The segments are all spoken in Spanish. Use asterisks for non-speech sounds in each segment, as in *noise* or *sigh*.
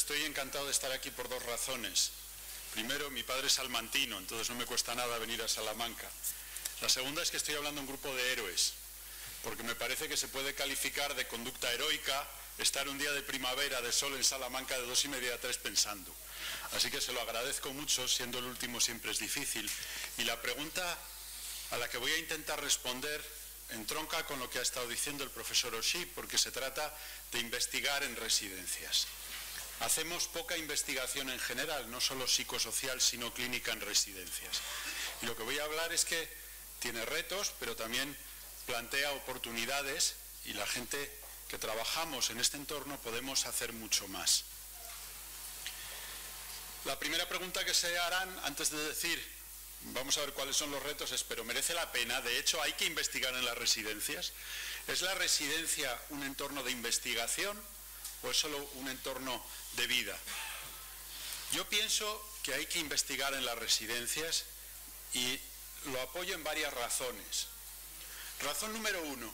estoy encantado de estar aquí por dos razones. Primero, mi padre es salmantino, entonces no me cuesta nada venir a Salamanca. La segunda es que estoy hablando de un grupo de héroes, porque me parece que se puede calificar de conducta heroica estar un día de primavera de sol en Salamanca de dos y media a tres pensando. Así que se lo agradezco mucho, siendo el último siempre es difícil. Y la pregunta a la que voy a intentar responder entronca con lo que ha estado diciendo el profesor Oshii, porque se trata de investigar en residencias. Hacemos poca investigación en general, no solo psicosocial, sino clínica en residencias. Y lo que voy a hablar es que tiene retos, pero también plantea oportunidades y la gente que trabajamos en este entorno podemos hacer mucho más. La primera pregunta que se harán antes de decir, vamos a ver cuáles son los retos, es, pero merece la pena, de hecho hay que investigar en las residencias. ¿Es la residencia un entorno de investigación o es solo un entorno de vida? Yo pienso que hay que investigar en las residencias y lo apoyo en varias razones. Razón número uno,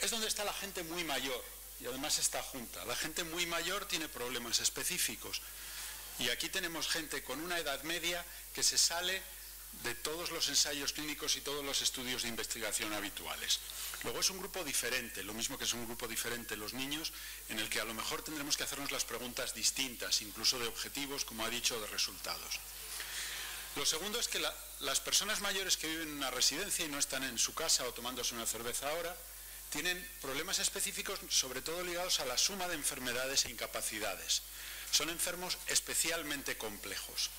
es donde está la gente muy mayor y además está junta. La gente muy mayor tiene problemas específicos y aquí tenemos gente con una edad media que se sale de todos los ensayos clínicos y todos los estudios de investigación habituales. Luego es un grupo diferente, lo mismo que es un grupo diferente los niños, en el que a lo mejor tendremos que hacernos las preguntas distintas, incluso de objetivos, como ha dicho, de resultados. Lo segundo es que las personas mayores que viven en una residencia y no están en su casa o tomándose una cerveza ahora, tienen problemas específicos sobre todo ligados a la suma de enfermedades e incapacidades. Son enfermos especialmente complejos.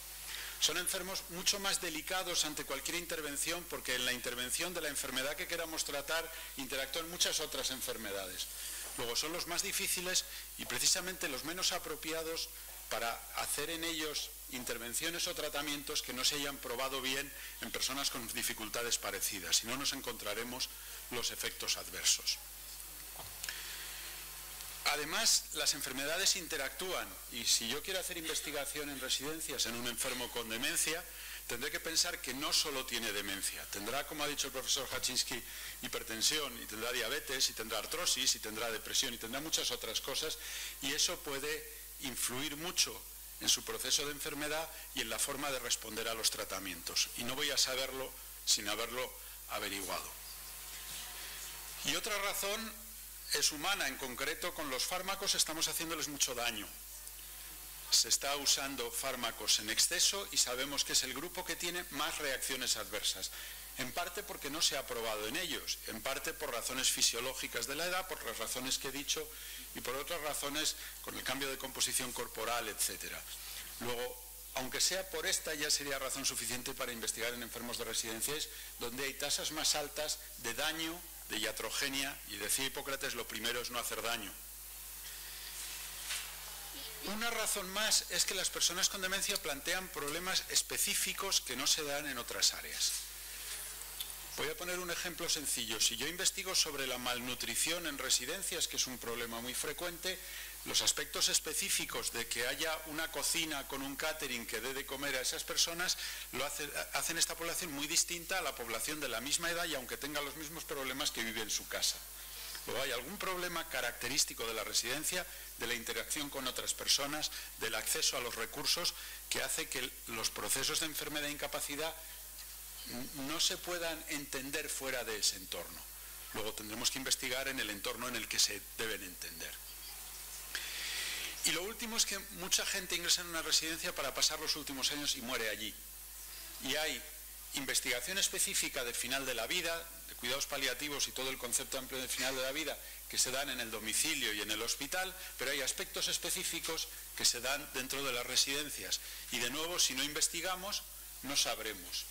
Son enfermos mucho más delicados ante cualquier intervención porque en la intervención de la enfermedad que queramos tratar interactúan muchas otras enfermedades. Luego son los más difíciles y precisamente los menos apropiados para hacer en ellos intervenciones o tratamientos que no se hayan probado bien en personas con dificultades parecidas, si no nos encontraremos los efectos adversos. Además, las enfermedades interactúan y si yo quiero hacer investigación en residencias en un enfermo con demencia, tendré que pensar que no solo tiene demencia, tendrá, como ha dicho el profesor Hachinsky, hipertensión y tendrá diabetes y tendrá artrosis y tendrá depresión y tendrá muchas otras cosas y eso puede influir mucho en su proceso de enfermedad y en la forma de responder a los tratamientos. Y no voy a saberlo sin haberlo averiguado. Y otra razón es humana, en concreto con los fármacos estamos haciéndoles mucho daño. Se está usando fármacos en exceso y sabemos que es el grupo que tiene más reacciones adversas en parte porque no se ha probado en ellos, en parte por razones fisiológicas de la edad, por las razones que he dicho, y por otras razones con el cambio de composición corporal, etc. Luego, aunque sea por esta, ya sería razón suficiente para investigar en enfermos de residencias, donde hay tasas más altas de daño, de iatrogenia, y decía Hipócrates, lo primero es no hacer daño. Una razón más es que las personas con demencia plantean problemas específicos que no se dan en otras áreas. Voy a poner un ejemplo sencillo. Si yo investigo sobre la malnutrición en residencias, que es un problema muy frecuente, los aspectos específicos de que haya una cocina con un catering que dé de comer a esas personas lo hacen esta población muy distinta a la población de la misma edad y aunque tenga los mismos problemas que vive en su casa. Luego hay algún problema característico de la residencia, de la interacción con otras personas, del acceso a los recursos, que hace que los procesos de enfermedad e incapacidad no se puedan entender fuera de ese entorno. Luego tendremos que investigar en el entorno en el que se deben entender. Y lo último es que mucha gente ingresa en una residencia para pasar los últimos años y muere allí. Y hay investigación específica del final de la vida, de cuidados paliativos y todo el concepto amplio del final de la vida que se dan en el domicilio y en el hospital, pero hay aspectos específicos que se dan dentro de las residencias. Y de nuevo, si no investigamos, no sabremos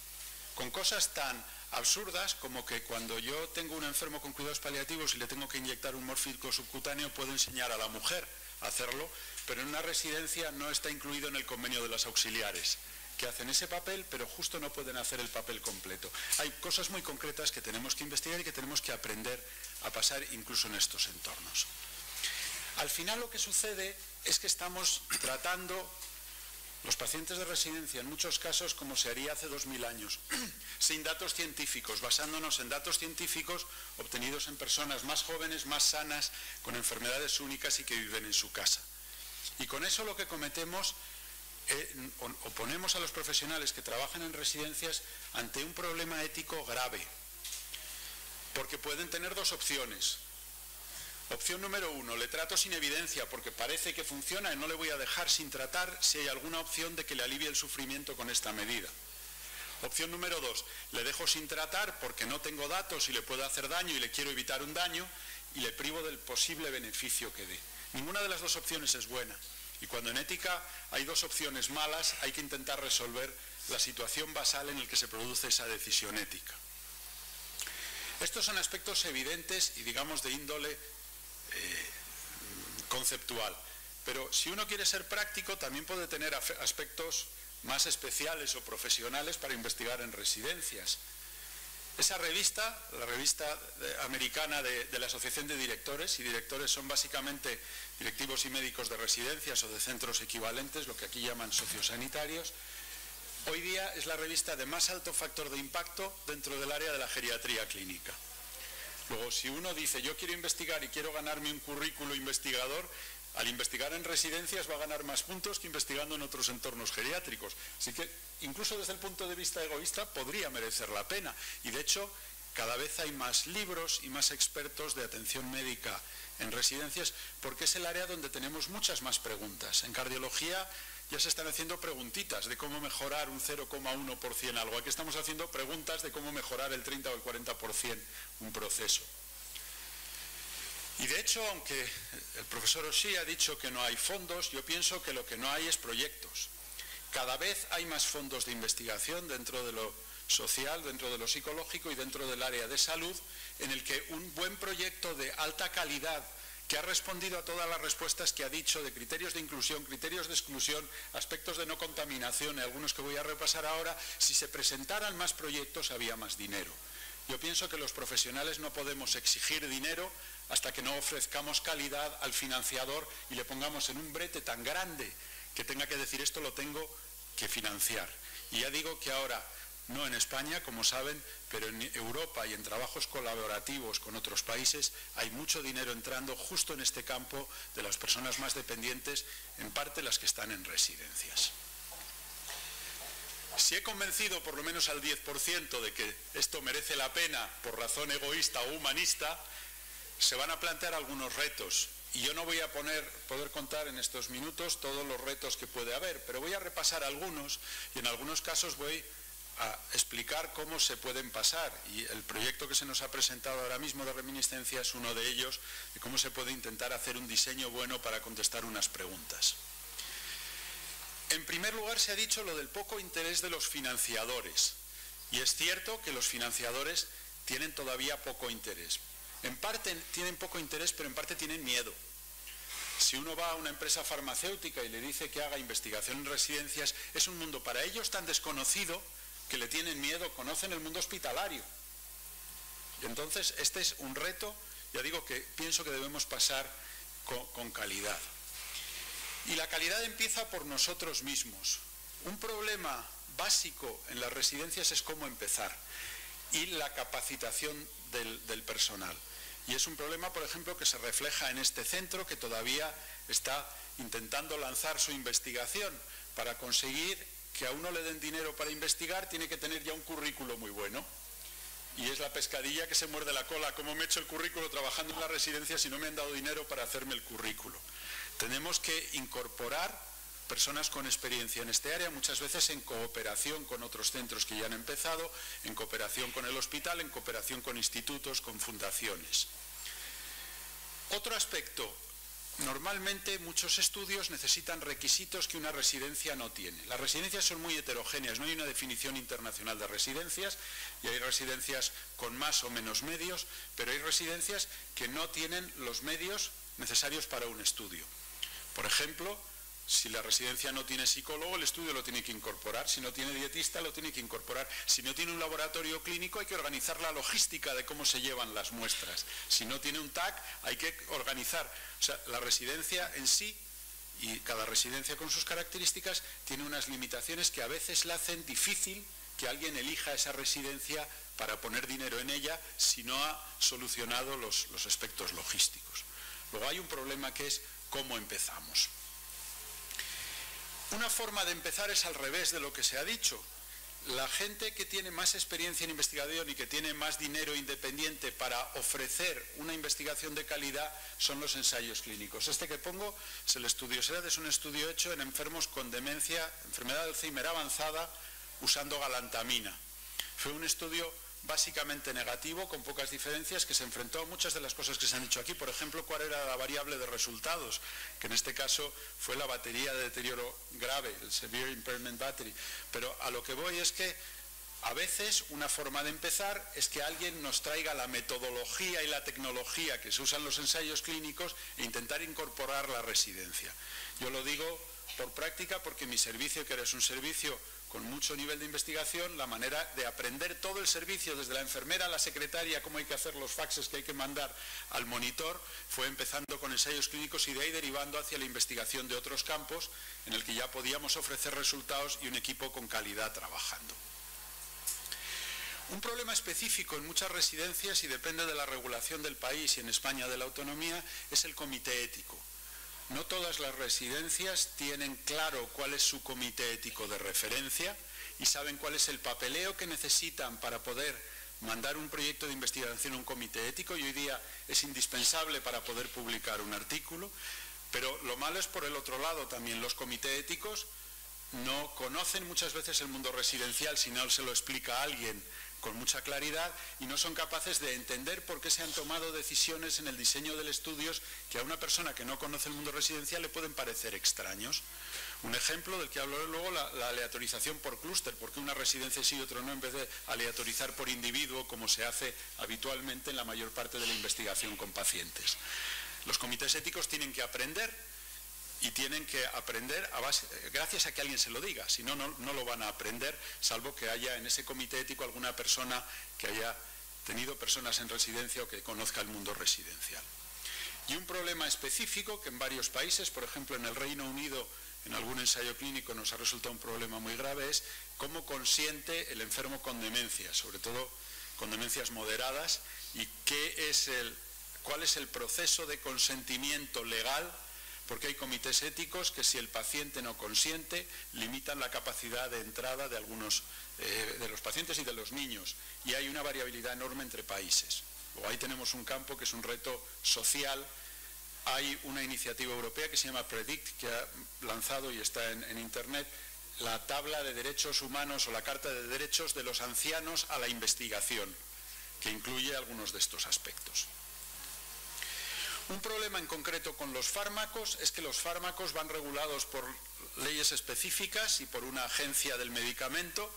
con cosas tan absurdas como que cuando yo tengo un enfermo con cuidados paliativos y le tengo que inyectar un morfítico subcutáneo, puedo enseñar a la mujer hacerlo, pero en una residencia no está incluido en el convenio de las auxiliares que hacen ese papel, pero justo no pueden hacer el papel completo. Hay cosas muy concretas que tenemos que investigar y que tenemos que aprender a pasar incluso en estos entornos. Al final lo que sucede es que estamos tratando los pacientes de residencia, en muchos casos, como se haría hace 2.000 años, *clears throat* sin datos científicos, basándonos en datos científicos obtenidos en personas más jóvenes, más sanas, con enfermedades únicas y que viven en su casa. Y con eso lo que cometemos eh, o ponemos a los profesionales que trabajan en residencias ante un problema ético grave, porque pueden tener dos opciones. Opción número uno, le trato sin evidencia porque parece que funciona y no le voy a dejar sin tratar si hay alguna opción de que le alivie el sufrimiento con esta medida. Opción número dos, le dejo sin tratar porque no tengo datos y le puedo hacer daño y le quiero evitar un daño y le privo del posible beneficio que dé. Ninguna de las dos opciones es buena. Y cuando en ética hay dos opciones malas, hay que intentar resolver la situación basal en la que se produce esa decisión ética. Estos son aspectos evidentes y digamos de índole eh, conceptual. Pero si uno quiere ser práctico, también puede tener aspectos más especiales o profesionales para investigar en residencias. Esa revista, la revista americana de, la Asociación de Directores, y directores son básicamente directivos y médicos de residencias o de centros equivalentes, lo que aquí llaman sociosanitarios, hoy día es la revista de más alto factor de impacto dentro del área de la geriatría clínica. Luego, si uno dice yo quiero investigar y quiero ganarme un currículo investigador, al investigar en residencias va a ganar más puntos que investigando en otros entornos geriátricos. Así que, incluso desde el punto de vista egoísta, podría merecer la pena. Y de hecho, cada vez hay más libros y más expertos de atención médica en residencias porque es el área donde tenemos muchas más preguntas. En cardiología ya se están haciendo preguntitas de cómo mejorar un 0,1% algo. Aquí estamos haciendo preguntas de cómo mejorar el 30 o el 40% un proceso. Y de hecho, aunque el profesor Oshí ha dicho que no hay fondos, yo pienso que lo que no hay es proyectos. Cada vez hay más fondos de investigación dentro de lo social, dentro de lo psicológico y dentro del área de salud, en el que un buen proyecto de alta calidad que ha respondido a todas las respuestas que ha dicho de criterios de inclusión, criterios de exclusión, aspectos de no contaminación algunos que voy a repasar ahora, si se presentaran más proyectos había más dinero. Yo pienso que los profesionales no podemos exigir dinero hasta que no ofrezcamos calidad al financiador y le pongamos en un brete tan grande que tenga que decir esto lo tengo que financiar. Y ya digo que ahora, no en España, como saben, pero en Europa y en trabajos colaborativos con otros países hay mucho dinero entrando justo en este campo de las personas más dependientes, en parte las que están en residencias. Si he convencido por lo menos al 10% de que esto merece la pena por razón egoísta o humanista, se van a plantear algunos retos. Y yo no voy a poder contar en estos minutos todos los retos que puede haber, pero voy a repasar algunos y en algunos casos voy a explicar cómo se pueden pasar. Y el proyecto que se nos ha presentado ahora mismo de reminiscencia es uno de ellos, de cómo se puede intentar hacer un diseño bueno para contestar unas preguntas. En primer lugar, se ha dicho lo del poco interés de los financiadores. Y es cierto que los financiadores tienen todavía poco interés. En parte tienen poco interés, pero en parte tienen miedo. Si uno va a una empresa farmacéutica y le dice que haga investigación en residencias, es un mundo para ellos tan desconocido que le tienen miedo, conocen el mundo hospitalario. Y entonces este es un reto, ya digo que pienso que debemos pasar con, con calidad. Y la calidad empieza por nosotros mismos. Un problema básico en las residencias es cómo empezar y la capacitación del, personal. Y es un problema, por ejemplo, que se refleja en este centro que todavía está intentando lanzar su investigación. Para conseguir que a uno le den dinero para investigar, tiene que tener ya un currículo muy bueno. Y es la pescadilla que se muerde la cola. ¿Cómo me he hecho el currículo trabajando en la residencia si no me han dado dinero para hacerme el currículo? Tenemos que incorporar personas con experiencia en este área, muchas veces en cooperación con otros centros que ya han empezado, en cooperación con el hospital, en cooperación con institutos, con fundaciones. Otro aspecto, normalmente muchos estudios necesitan requisitos que una residencia no tiene. Las residencias son muy heterogéneas, no hay una definición internacional de residencias y hay residencias con más o menos medios, pero hay residencias que no tienen los medios necesarios para un estudio. Por ejemplo, si la residencia no tiene psicólogo, el estudio lo tiene que incorporar. Si no tiene dietista, lo tiene que incorporar. Si no tiene un laboratorio clínico, hay que organizar la logística de cómo se llevan las muestras. Si no tiene un TAC, hay que organizar. O sea, la residencia en sí, y cada residencia con sus características, tiene unas limitaciones que a veces la hacen difícil que alguien elija esa residencia para poner dinero en ella si no ha solucionado los, los aspectos logísticos. Luego hay un problema que es cómo empezamos. Una forma de empezar es al revés de lo que se ha dicho. La gente que tiene más experiencia en investigación y que tiene más dinero independiente para ofrecer una investigación de calidad son los ensayos clínicos. Este que pongo es el estudio SEDAD, es un estudio hecho en enfermos con demencia, enfermedad de Alzheimer avanzada, usando galantamina. Fue un estudio básicamente negativo, con pocas diferencias, que se enfrentó a muchas de las cosas que se han dicho aquí. Por ejemplo, cuál era la variable de resultados, que en este caso fue la batería de deterioro grave, el Severe Impairment Battery. Pero a lo que voy es que a veces una forma de empezar es que alguien nos traiga la metodología y la tecnología que se usan los ensayos clínicos e intentar incorporar la residencia. Yo lo digo por práctica porque mi servicio, que es un servicio con mucho nivel de investigación, la manera de aprender todo el servicio, desde la enfermera a la secretaria, cómo hay que hacer los faxes que hay que mandar al monitor, fue empezando con ensayos clínicos y de ahí derivando hacia la investigación de otros campos en el que ya podíamos ofrecer resultados y un equipo con calidad trabajando. Un problema específico en muchas residencias y depende de la regulación del país y en España de la autonomía es el comité ético. No todas las residencias tienen claro cuál es su comité ético de referencia y saben cuál es el papeleo que necesitan para poder mandar un proyecto de investigación a un comité ético y hoy día es indispensable para poder publicar un artículo. Pero lo malo es por el otro lado también. Los comités éticos no conocen muchas veces el mundo residencial si no se lo explica a alguien con mucha claridad y no son capaces de entender por qué se han tomado decisiones en el diseño del estudio que a una persona que no conoce el mundo residencial le pueden parecer extraños. Un ejemplo del que hablo luego, la, la aleatorización por clúster, porque una residencia sí y otro no, en vez de aleatorizar por individuo, como se hace habitualmente en la mayor parte de la investigación con pacientes. Los comités éticos tienen que aprender y tienen que aprender gracias a que alguien se lo diga, si no, no lo van a aprender, salvo que haya en ese comité ético alguna persona que haya tenido personas en residencia o que conozca el mundo residencial. Y un problema específico que en varios países, por ejemplo en el Reino Unido, en algún ensayo clínico nos ha resultado un problema muy grave, es cómo consiente el enfermo con demencia, sobre todo con demencias moderadas, y qué es el, cuál es el proceso de consentimiento legal porque hay comités éticos que si el paciente no consiente limitan la capacidad de entrada de algunos eh, de los pacientes y de los niños y hay una variabilidad enorme entre países. O ahí tenemos un campo que es un reto social. Hay una iniciativa europea que se llama Predict que ha lanzado y está en internet la tabla de derechos humanos o la carta de derechos de los ancianos a la investigación, que incluye algunos de estos aspectos. Un problema en concreto con los fármacos es que los fármacos van regulados por leyes específicas y por una agencia del medicamento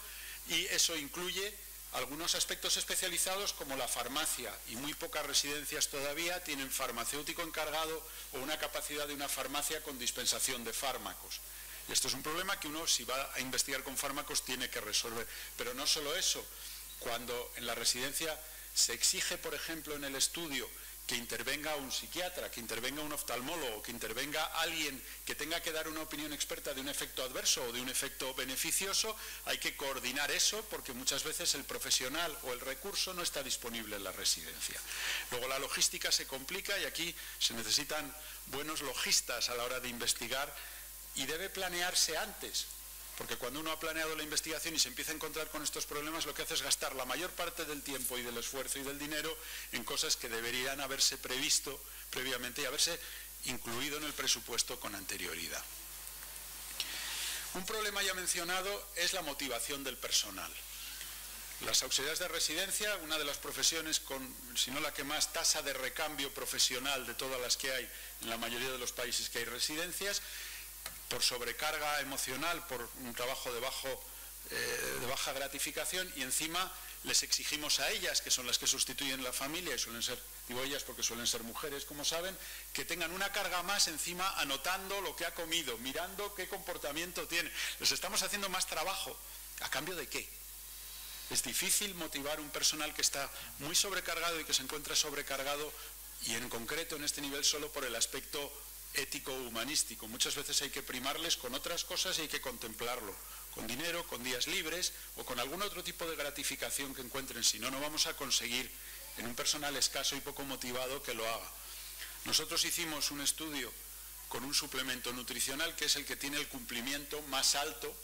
y eso incluye algunos aspectos especializados como la farmacia y muy pocas residencias todavía tienen farmacéutico encargado o una capacidad de una farmacia con dispensación de fármacos. Y esto es un problema que uno si va a investigar con fármacos tiene que resolver. Pero no solo eso, cuando en la residencia se exige, por ejemplo, en el estudio que intervenga un psiquiatra, que intervenga un oftalmólogo, que intervenga alguien que tenga que dar una opinión experta de un efecto adverso o de un efecto beneficioso, hay que coordinar eso porque muchas veces el profesional o el recurso no está disponible en la residencia. Luego la logística se complica y aquí se necesitan buenos logistas a la hora de investigar y debe planearse antes, porque cuando uno ha planeado la investigación y se empieza a encontrar con estos problemas, lo que hace es gastar la mayor parte del tiempo y del esfuerzo y del dinero en cosas que deberían haberse previsto previamente y haberse incluido en el presupuesto con anterioridad. Un problema ya mencionado es la motivación del personal. Las auxiliares de residencia, una de las profesiones con, si no la que más, tasa de recambio profesional de todas las que hay en la mayoría de los países que hay residencias, por sobrecarga emocional, por un trabajo de, eh, de baja gratificación y encima les exigimos a ellas, que son las que sustituyen la familia, y suelen ser, digo ellas porque suelen ser mujeres, como saben, que tengan una carga más encima anotando lo que ha comido, mirando qué comportamiento tiene. Les estamos haciendo más trabajo. ¿A cambio de qué? Es difícil motivar un personal que está muy sobrecargado y que se encuentra sobrecargado y en concreto en este nivel solo por el aspecto ético-humanístico. Muchas veces hay que primarles con otras cosas y hay que contemplarlo, con dinero, con días libres o con algún otro tipo de gratificación que encuentren. Si no, no vamos a conseguir en un personal escaso y poco motivado que lo haga. Nosotros hicimos un estudio con un suplemento nutricional que es el que tiene el cumplimiento más alto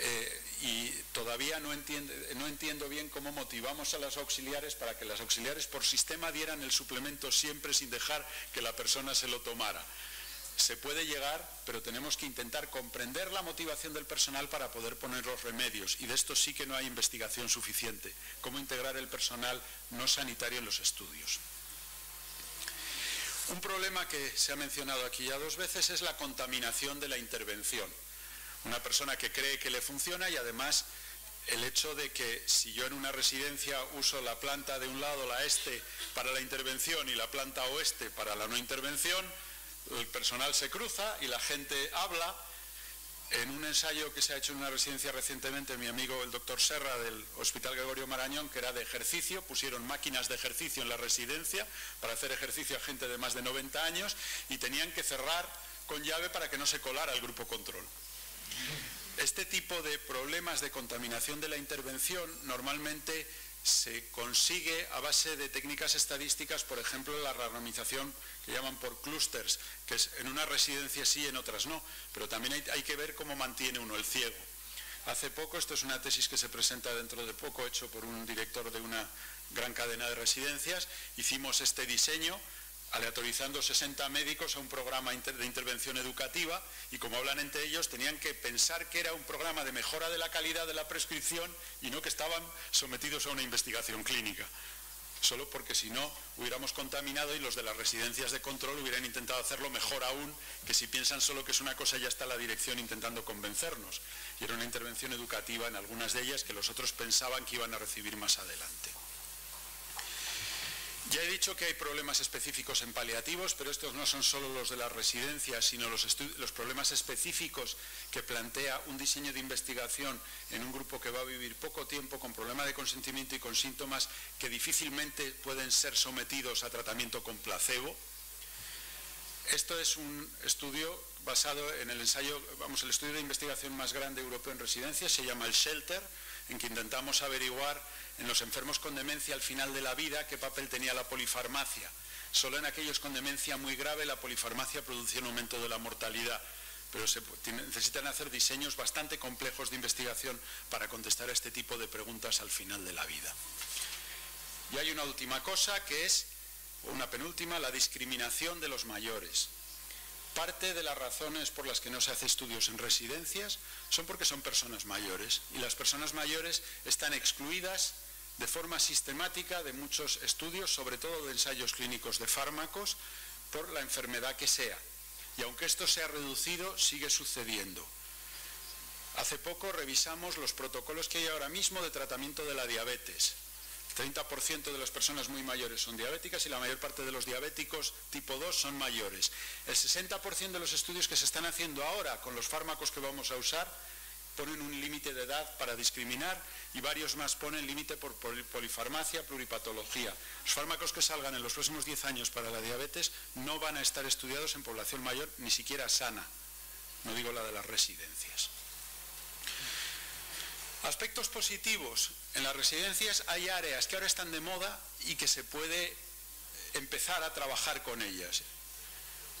eh, y todavía no, no entiendo bien cómo motivamos a las auxiliares para que las auxiliares por sistema dieran el suplemento siempre sin dejar que la persona se lo tomara. Se puede llegar, pero tenemos que intentar comprender la motivación del personal para poder poner los remedios. Y de esto sí que no hay investigación suficiente. Cómo integrar el personal no sanitario en los estudios. Un problema que se ha mencionado aquí ya dos veces es la contaminación de la intervención. Una persona que cree que le funciona y además el hecho de que si yo en una residencia uso la planta de un lado, la este, para la intervención y la planta oeste para la no intervención, el personal se cruza y la gente habla. En un ensayo que se ha hecho en una residencia recientemente, mi amigo el doctor Serra del Hospital Gregorio Marañón, que era de ejercicio, pusieron máquinas de ejercicio en la residencia para hacer ejercicio a gente de más de 90 años y tenían que cerrar con llave para que no se colara el grupo control. Este tipo de problemas de contaminación de la intervención normalmente se consigue a base de técnicas estadísticas, por ejemplo, la randomización que llaman por clústeres, que es en una residencia sí, en otras no, pero también hay, hay, que ver cómo mantiene uno el ciego. Hace poco, esto es una tesis que se presenta dentro de poco, hecho por un director de una gran cadena de residencias, hicimos este diseño aleatorizando 60 médicos a un programa de intervención educativa y como hablan entre ellos tenían que pensar que era un programa de mejora de la calidad de la prescripción y no que estaban sometidos a una investigación clínica. Solo porque si no hubiéramos contaminado y los de las residencias de control hubieran intentado hacerlo mejor aún que si piensan solo que es una cosa ya está la dirección intentando convencernos. Y era una intervención educativa en algunas de ellas que los otros pensaban que iban a recibir más adelante. Ya he dicho que hay problemas específicos en paliativos, pero estos no son solo los de las residencias, sino los, problemas específicos que plantea un diseño de investigación en un grupo que va a vivir poco tiempo con problema de consentimiento y con síntomas que difícilmente pueden ser sometidos a tratamiento con placebo. Esto es un estudio basado en el ensayo, vamos, el estudio de investigación más grande europeo en residencias, se llama el Shelter, en que intentamos averiguar en los enfermos con demencia al final de la vida qué papel tenía la polifarmacia. Solo en aquellos con demencia muy grave la polifarmacia producía un aumento de la mortalidad, pero se necesitan hacer diseños bastante complejos de investigación para contestar a este tipo de preguntas al final de la vida. Y hay una última cosa que es, o una penúltima, la discriminación de los mayores. Parte de las razones por las que no se hace estudios en residencias son porque son personas mayores y las personas mayores están excluidas de forma sistemática de muchos estudios, sobre todo de ensayos clínicos de fármacos, por la enfermedad que sea. Y aunque esto se ha reducido, sigue sucediendo. Hace poco revisamos los protocolos que hay ahora mismo de tratamiento de la diabetes. 30% de las personas muy mayores son diabéticas y la mayor parte de los diabéticos tipo 2 son mayores. El 60% de los estudios que se están haciendo ahora con los fármacos que vamos a usar ponen un límite de edad para discriminar y varios más ponen límite por polifarmacia, pluripatología. Los fármacos que salgan en los próximos 10 años para la diabetes no van a estar estudiados en población mayor, ni siquiera sana, no digo la de las residencias. Aspectos positivos. En las residencias hay áreas que ahora están de moda y que se puede empezar a trabajar con ellas.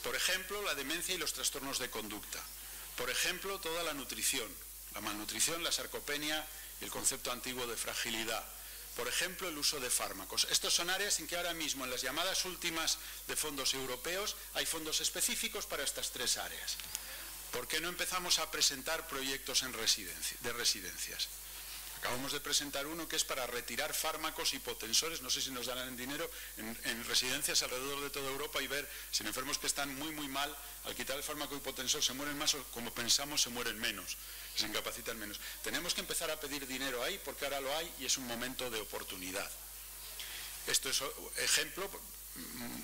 Por ejemplo, la demencia y los trastornos de conducta. Por ejemplo, toda la nutrición la malnutrición, la sarcopenia y el concepto antiguo de fragilidad. Por ejemplo, el uso de fármacos. Estos son áreas en que ahora mismo, en las llamadas últimas de fondos europeos, hay fondos específicos para estas tres áreas. ¿Por qué no empezamos a presentar proyectos en de residencias? Acabamos de presentar uno que es para retirar fármacos hipotensores, no sé si nos darán dinero, en, residencias alrededor de toda Europa y ver si en enfermos que están muy, muy mal, al quitar el fármaco hipotensor se mueren más o como pensamos se mueren menos, se incapacitan menos. Tenemos que empezar a pedir dinero ahí porque ahora lo hay y es un momento de oportunidad. Esto es ejemplo,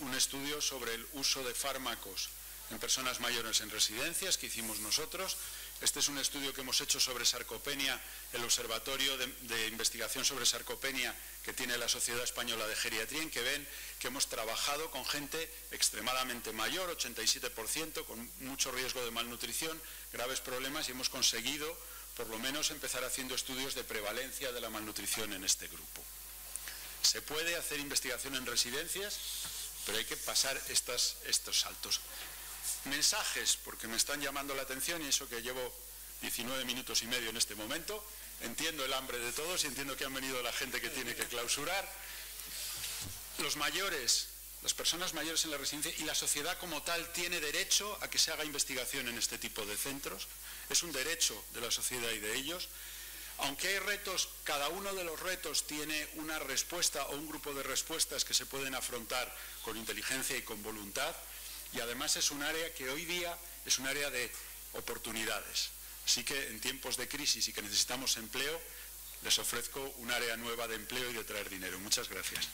un estudio sobre el uso de fármacos en personas mayores en residencias que hicimos nosotros. Este es un estudio que hemos hecho sobre sarcopenia, el Observatorio de, Investigación sobre Sarcopenia que tiene la Sociedad Española de Geriatría, en que ven que hemos trabajado con gente extremadamente mayor, 87%, con mucho riesgo de malnutrición, graves problemas, y hemos conseguido por lo menos empezar haciendo estudios de prevalencia de la malnutrición en este grupo. Se puede hacer investigación en residencias, pero hay que pasar estos saltos. Mensajes, porque me están llamando la atención y eso que llevo 19 minutos y medio en este momento. Entiendo el hambre de todos y entiendo que han venido la gente que tiene que clausurar. Los mayores, las personas mayores en la residencia y la sociedad como tal tiene derecho a que se haga investigación en este tipo de centros. Es un derecho de la sociedad y de ellos. Aunque hay retos, cada uno de los retos tiene una respuesta o un grupo de respuestas que se pueden afrontar con inteligencia y con voluntad. Y además es un área que hoy día es un área de oportunidades. Así que en tiempos de crisis y que necesitamos empleo, les ofrezco un área nueva de empleo y de traer dinero. Muchas gracias.